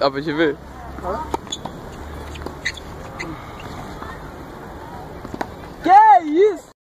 aber ich will. Ja?